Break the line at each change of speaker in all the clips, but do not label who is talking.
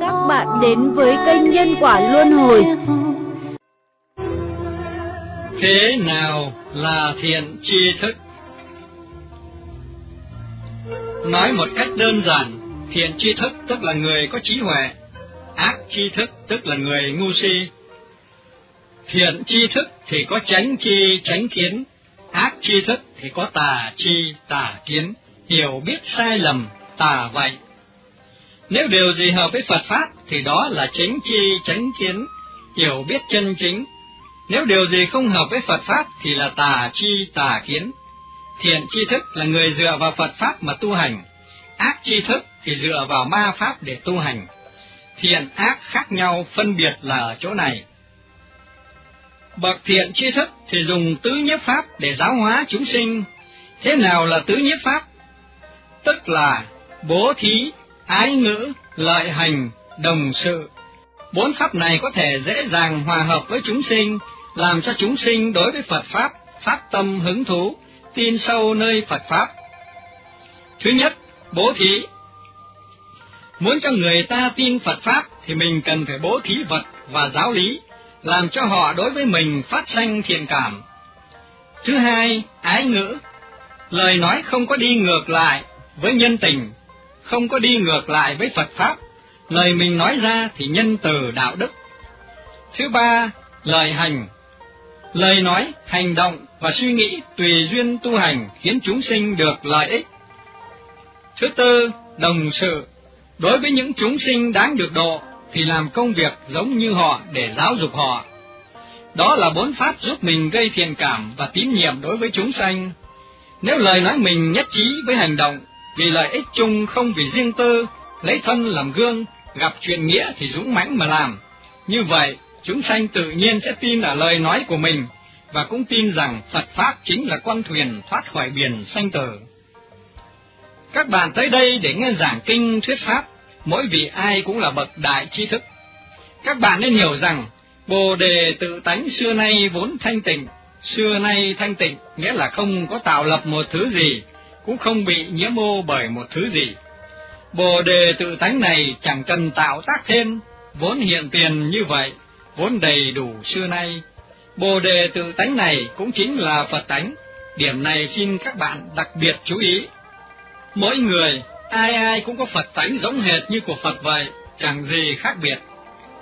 các bạn đến với kênh Nhân Quả Luân Hồi.
Thế nào là thiện tri thức? Nói một cách đơn giản, thiện tri thức tức là người có trí huệ, ác tri thức tức là người ngu si. Thiện tri thức thì có tránh chi tránh kiến, ác tri thức thì có tà chi tà kiến, hiểu biết sai lầm, tà vậy. Nếu điều gì hợp với Phật Pháp thì đó là chính chi chánh kiến, hiểu biết chân chính. Nếu điều gì không hợp với Phật Pháp thì là tà chi tà kiến. Thiện tri thức là người dựa vào Phật Pháp mà tu hành, ác tri thức thì dựa vào ma Pháp để tu hành. Thiện ác khác nhau phân biệt là ở chỗ này. Bậc thiện tri thức thì dùng tứ nhiếp Pháp để giáo hóa chúng sinh. Thế nào là tứ nhiếp Pháp? Tức là bố thí, ái ngữ, lợi hành, đồng sự. Bốn pháp này có thể dễ dàng hòa hợp với chúng sinh, làm cho chúng sinh đối với Phật Pháp, Pháp tâm hứng thú, tin sâu nơi Phật Pháp. Thứ nhất, bố thí. Muốn cho người ta tin Phật Pháp thì mình cần phải bố thí vật và giáo lý, làm cho họ đối với mình phát sanh thiện cảm. Thứ hai, ái ngữ. Lời nói không có đi ngược lại với nhân tình, không có đi ngược lại với Phật Pháp, lời mình nói ra thì nhân từ đạo đức. Thứ ba, lời hành. Lời nói, hành động và suy nghĩ tùy duyên tu hành khiến chúng sinh được lợi ích. Thứ tư, đồng sự. Đối với những chúng sinh đáng được độ thì làm công việc giống như họ để giáo dục họ. Đó là bốn pháp giúp mình gây thiện cảm và tín nhiệm đối với chúng sanh. Nếu lời nói mình nhất trí với hành động vì lợi ích chung không vì riêng tư, lấy thân làm gương, gặp chuyện nghĩa thì dũng mãnh mà làm. Như vậy, chúng sanh tự nhiên sẽ tin ở lời nói của mình, và cũng tin rằng Phật Pháp chính là con thuyền thoát khỏi biển sanh tử. Các bạn tới đây để nghe giảng kinh thuyết Pháp, mỗi vị ai cũng là bậc đại tri thức. Các bạn nên hiểu rằng, Bồ Đề tự tánh xưa nay vốn thanh tịnh, xưa nay thanh tịnh nghĩa là không có tạo lập một thứ gì, cũng không bị nhiễm ô bởi một thứ gì. Bồ đề tự tánh này chẳng cần tạo tác thêm, vốn hiện tiền như vậy, vốn đầy đủ xưa nay. Bồ đề tự tánh này cũng chính là Phật tánh, điểm này xin các bạn đặc biệt chú ý. Mỗi người, ai ai cũng có Phật tánh giống hệt như của Phật vậy, chẳng gì khác biệt.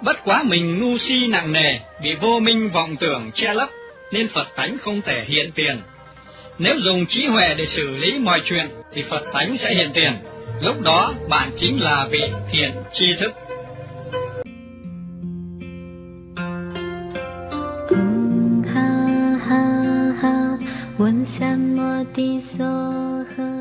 Bất quá mình ngu si nặng nề, bị vô minh vọng tưởng che lấp, nên Phật tánh không thể hiện tiền. Nếu dùng trí huệ để xử lý mọi chuyện thì Phật tánh sẽ hiện tiền. Lúc đó bạn chính là vị thiện tri thức.
ha ha ha, 问三摩地所呵。